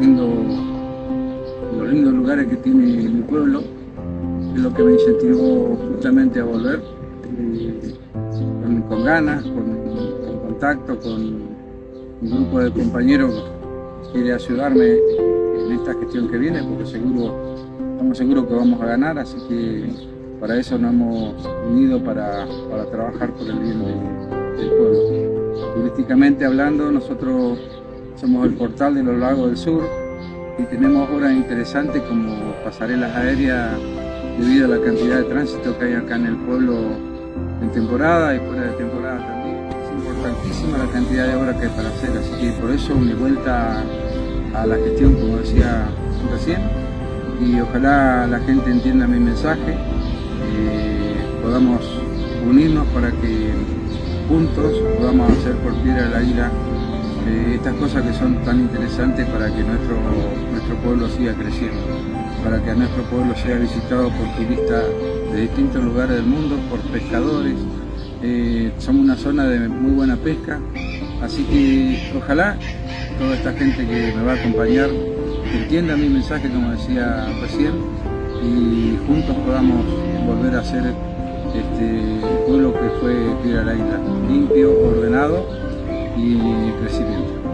los lindos lugares que tiene mi pueblo, es lo que me incentivó justamente a volver, eh, con, ganas, con, contacto, con un grupo de compañeros que quiere ayudarme en esta gestión que viene, porque seguro, estamos seguros que vamos a ganar, así que para eso nos hemos unido para, trabajar por el bien del pueblo. Turísticamente hablando, nosotros somos el portal de los lagos del sur y tenemos obras interesantes como pasarelas aéreas debido a la cantidad de tránsito que hay acá en el pueblo en temporada y fuera de temporada también. Es importantísima la cantidad de obras que hay para hacer, así que por eso una vuelta a la gestión, como decía recién, y ojalá la gente entienda mi mensaje, eh, podamos unirnos para que juntos podamos hacer por piedra la isla estas cosas que son tan interesantes para que nuestro, nuestro pueblo siga creciendo, para que nuestro pueblo sea visitado por turistas de distintos lugares del mundo, por pescadores. Eh, somos una zona de muy buena pesca, así que ojalá toda esta gente que me va a acompañar entienda mi mensaje, como decía recién, y juntos podamos volver a ser este pueblo que fue Piedra limpio, ordenado y crecimiento.